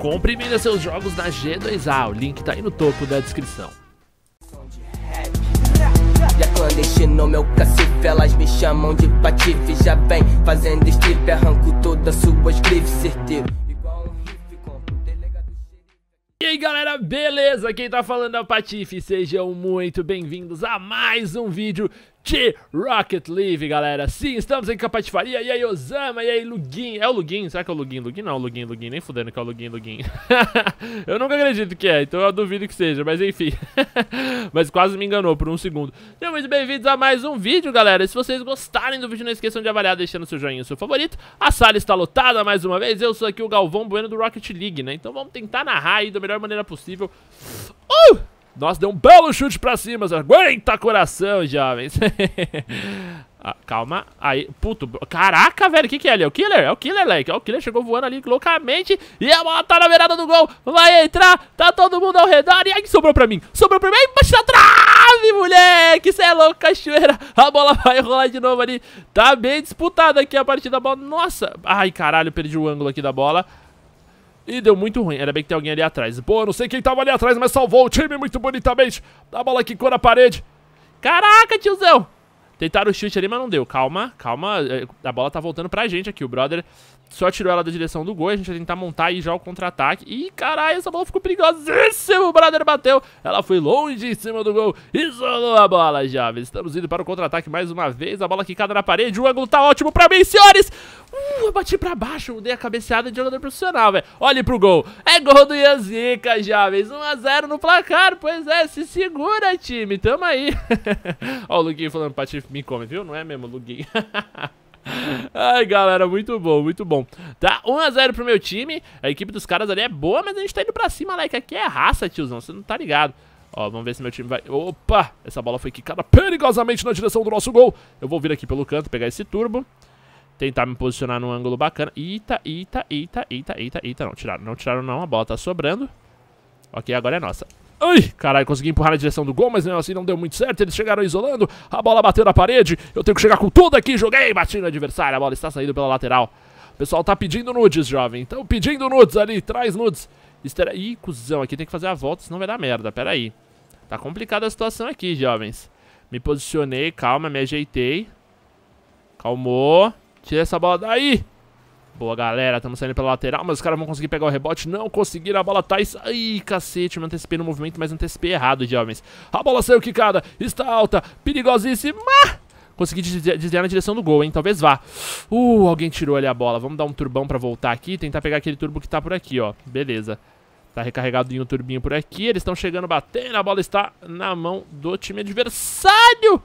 Compre e venda seus jogos na G2A, o link tá aí no topo da descrição. E a clandestino, meu cacife, elas me chamam de patife Já vem fazendo strip, arranco todas suas grifes certeiro E aí galera, beleza? Quem tá falando é o Patife, sejam muito bem-vindos a mais um vídeo de Rocket League, galera. Sim, estamos em Capatifaria. E aí, Osama, e aí, Lugin. É o Lugin? Será que é o Lugin? Lugin não, Lugin, Lugin. Nem fudendo que é o Lugin, Lugin. eu nunca acredito que é, então eu duvido que seja, mas enfim. mas quase me enganou por um segundo. Sejam muito bem-vindos a mais um vídeo, galera. Se vocês gostarem do vídeo, não esqueçam de avaliar deixando seu joinha, seu favorito. A sala está lotada mais uma vez. Eu sou aqui o Galvão Bueno do Rocket League, né? Então vamos tentar narrar aí da melhor maneira possível. Uh! Nossa, deu um belo chute pra cima. Aguenta coração, jovens. ah, calma. Aí, puto. Caraca, velho. O que, que é ali? É o Killer? É o Killer, Leque. É o Killer. Chegou voando ali loucamente. E a bola tá na beirada do gol. Vai entrar. Tá todo mundo ao redor. E aí, sobrou pra mim. Sobrou pra mim. Baixa a trave, moleque. Cê é louco, cachoeira. A bola vai rolar de novo ali. Tá bem disputada aqui a partida da bola. Nossa. Ai, caralho. Perdi o ângulo aqui da bola. E deu muito ruim, era bem que tem alguém ali atrás. Pô, não sei quem tava ali atrás, mas salvou o time muito bonitamente. A bola quicou na parede. Caraca, tiozão! Tentaram o chute ali, mas não deu. Calma, calma, é, a bola tá voltando pra gente aqui O brother só tirou ela da direção do gol. A gente vai tentar montar aí já o contra-ataque. Ih, caralho, essa bola ficou perigosíssima. O brother bateu. Ela foi longe em cima do gol. Isolou a bola, jovens. Estamos indo para o contra-ataque mais uma vez. A bola quicada na parede. O ângulo tá ótimo pra mim, senhores. Uh, eu bati pra baixo. Dei a cabeceada de jogador profissional, velho. Olhe pro gol. É gol do Yanzica, jovens. 1x0 no placar. Pois é, se segura, time. Tamo aí. Ó o Luguinho falando pra Tiff me come, viu? Não é mesmo, Luguinho. Ai, galera, muito bom, muito bom. Tá, 1x0 pro meu time. A equipe dos caras ali é boa, mas a gente tá indo pra cima, like. Aqui é raça, tiozão, você não tá ligado. Ó, vamos ver se meu time vai... Opa! Essa bola foi quicada perigosamente na direção do nosso gol. Eu vou vir aqui pelo canto, pegar esse turbo. Tentar me posicionar num ângulo bacana. Eita, eita, eita, eita, eita, eita. Não, tiraram, não tiraram não. A bola tá sobrando. Ok, agora é nossa. Ai, caralho, consegui empurrar na direção do gol, mas mesmo assim não deu muito certo. Eles chegaram isolando, a bola bateu na parede. Eu tenho que chegar com tudo aqui. Joguei, bati no adversário. A bola está saindo pela lateral. O pessoal tá pedindo nudes, jovem. Então pedindo nudes ali, traz nudes. Estera... Ih, cuzão, aqui tem que fazer a volta, senão vai dar merda. Pera aí. Tá complicada a situação aqui, jovens. Me posicionei, calma, me ajeitei. Calmou. Tira essa bola daí. Boa, galera. Estamos saindo pela lateral, mas os caras vão conseguir pegar o rebote. Não conseguiram. A bola tá... Ai, cacete. Me antecipei no movimento, mas antecipei errado, jovens. A bola saiu quicada. Está alta. Perigosíssima. Consegui desviar na direção do gol, hein? Talvez vá. Uh, alguém tirou ali a bola. Vamos dar um turbão pra voltar aqui. Tentar pegar aquele turbo que tá por aqui, ó. Beleza. Tá recarregado em um turbinho por aqui. Eles estão chegando batendo. A bola está na mão do time adversário.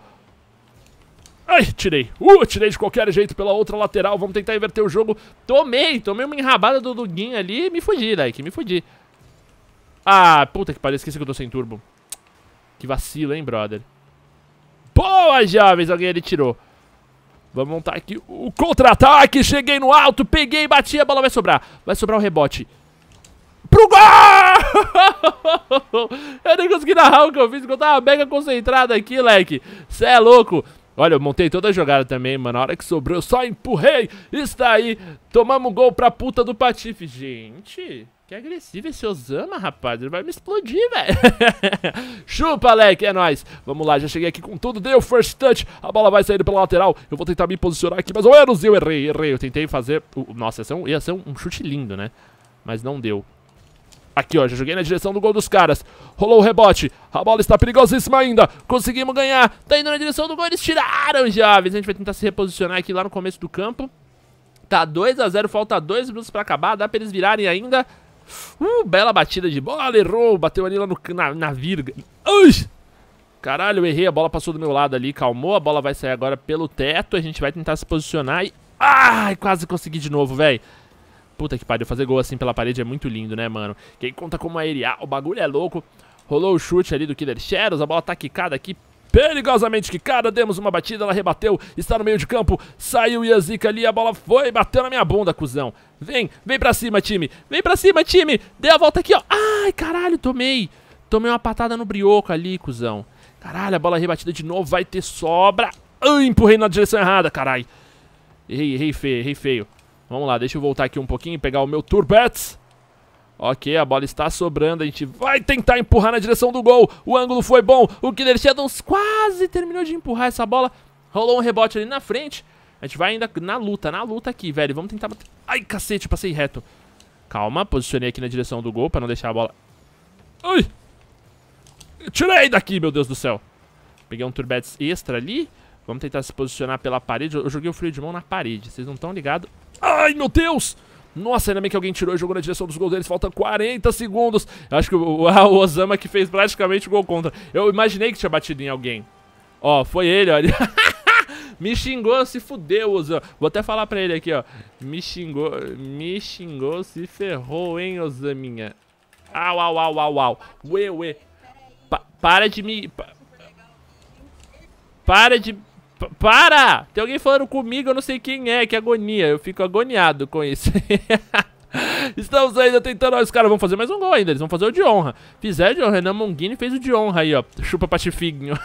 Ai, tirei. Uh, tirei de qualquer jeito pela outra lateral. Vamos tentar inverter o jogo. Tomei, tomei uma enrabada do Duguinho ali e me fudi, like, me fudi. Ah, puta que pariu, esqueci que eu tô sem turbo. Que vacilo, hein, brother. Boa, jovens, alguém ali tirou. Vamos montar aqui o contra-ataque. Cheguei no alto, peguei, bati, a bola vai sobrar. Vai sobrar o rebote. Pro gol! eu nem consegui narrar o que eu fiz, porque eu tava mega concentrado aqui, leque. Cê é louco. Olha, eu montei toda a jogada também, mano. Na hora que sobrou, eu só empurrei. Está aí. Tomamos gol pra puta do Patife. Gente, que agressivo esse Osama, rapaz. Ele vai me explodir, velho. Chupa, Alec, é nóis. Vamos lá, já cheguei aqui com tudo. Deu first touch. A bola vai sair pela lateral. Eu vou tentar me posicionar aqui mais ou menos. Eu errei, errei. Eu tentei fazer... Nossa, ia ser, um, ia ser um chute lindo, né? Mas não deu. Aqui, ó, já joguei na direção do gol dos caras. Rolou o rebote. A bola está perigosíssima ainda. Conseguimos ganhar. Tá indo na direção do gol. Eles tiraram, jovens. A gente vai tentar se reposicionar aqui lá no começo do campo. Tá 2x0, falta 2 minutos pra acabar. Dá pra eles virarem ainda. Uh, bela batida de bola. Errou. Bateu ali lá no, na, na virga. Ui! Caralho, eu errei. A bola passou do meu lado ali. Calmou. A bola vai sair agora pelo teto. A gente vai tentar se posicionar e... Ai, quase consegui de novo, velho. Puta que pariu, fazer gol assim pela parede é muito lindo, né, mano? Quem conta como aeriar, o bagulho é louco. Rolou o chute ali do Killer Shadows, a bola tá quicada aqui, perigosamente quicada, demos uma batida, ela rebateu, está no meio de campo, saiu o Yazika ali, a bola foi, bateu na minha bunda, cuzão. Vem, vem pra cima, time, vem pra cima, time, dei a volta aqui, ó. Ai, caralho, tomei, tomei uma patada no brioco ali, cuzão. Caralho, a bola rebatida de novo, vai ter sobra. Ai, empurrei na direção errada, caralho. Errei, errei feio, errei feio. Vamos lá, deixa eu voltar aqui um pouquinho e pegar o meu Turbets. Ok, a bola está sobrando, a gente vai tentar empurrar na direção do gol. O ângulo foi bom, o Killer Shadows quase terminou de empurrar essa bola. Rolou um rebote ali na frente. A gente vai ainda na luta, na luta aqui, velho. Vamos tentar bater. Ai, cacete, passei reto. Calma, posicionei aqui na direção do gol pra não deixar a bola... Ui! Tirei daqui, meu Deus do céu. Peguei um turbetes extra ali. Vamos tentar se posicionar pela parede. Eu joguei o freio de mão na parede, vocês não estão ligados. Ai, meu Deus! Nossa, ainda bem que alguém tirou e jogou na direção dos gols deles. Faltam 40 segundos. Acho que o, o Osama que fez praticamente o gol contra. Eu imaginei que tinha batido em alguém. Ó, foi ele, olha. me xingou, se fudeu, Osama. Vou até falar pra ele aqui, ó. Me xingou, me xingou, se ferrou, hein, Osaminha. Au, au, au, au, au. Ué, ué. Pa para de me... Pa para de... Para! Tem alguém falando comigo, eu não sei quem é, que agonia. Eu fico agoniado com isso. Estamos ainda tentando. Os caras vão fazer mais um gol ainda. Eles vão fazer o de honra. Fizeram o Renan Mongini fez o de honra aí, ó. Chupa patifiguinho.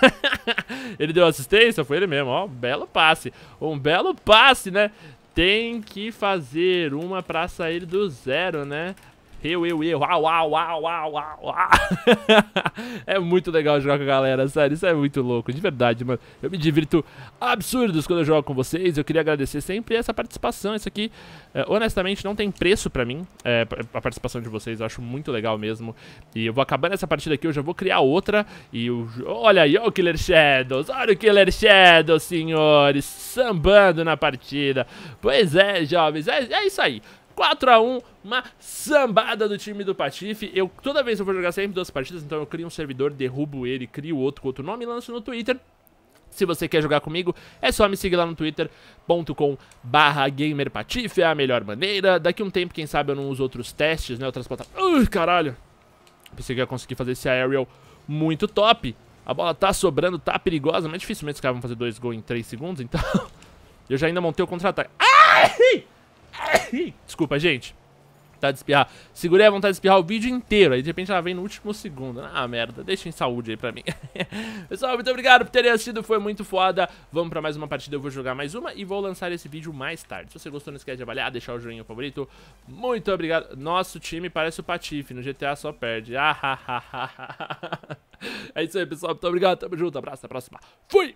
ele deu assistência, foi ele mesmo, ó. Belo passe. Um belo passe, né? Tem que fazer uma pra sair do zero, né? Eu, eu, eu, uau, uau, uau, uau, uau, É muito legal jogar com a galera, sério, isso é muito louco, de verdade, mano. Eu me divirto absurdos quando eu jogo com vocês, eu queria agradecer sempre essa participação, isso aqui, é, honestamente, não tem preço pra mim, é, a participação de vocês, eu acho muito legal mesmo. E eu vou acabar nessa partida aqui, eu já vou criar outra, e eu, olha aí, o Killer Shadows, olha o Killer Shadows, senhores, sambando na partida. Pois é, jovens, é, é isso aí. 4x1, uma sambada do time do Patife. Eu, toda vez eu vou jogar sempre duas partidas, então eu crio um servidor, derrubo ele, crio outro com outro nome e lanço no Twitter. Se você quer jogar comigo, é só me seguir lá no twitter.com barra gamerpatife, é a melhor maneira. Daqui um tempo, quem sabe eu não uso outros testes, né, outras plataformas. Ui, caralho. Pensei que ia conseguir fazer esse aerial muito top. A bola tá sobrando, tá perigosa, mas dificilmente os caras vão fazer dois gols em 3 segundos, então... eu já ainda montei o contra-ataque. Ai! Desculpa, gente. Tá de espirrar. Segurei a vontade de espirrar o vídeo inteiro. Aí de repente ela vem no último segundo. Ah, merda. Deixem saúde aí pra mim. Pessoal, muito obrigado por terem assistido. Foi muito foda. Vamos pra mais uma partida. Eu vou jogar mais uma e vou lançar esse vídeo mais tarde. Se você gostou, não esquece de avaliar, deixar o joinha favorito. Muito obrigado. Nosso time parece o Patife. No GTA só perde. Ah, é isso aí, pessoal. Muito obrigado. Tamo junto. Abraço. Até a próxima. Fui!